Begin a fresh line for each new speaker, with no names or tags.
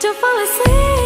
to fall asleep.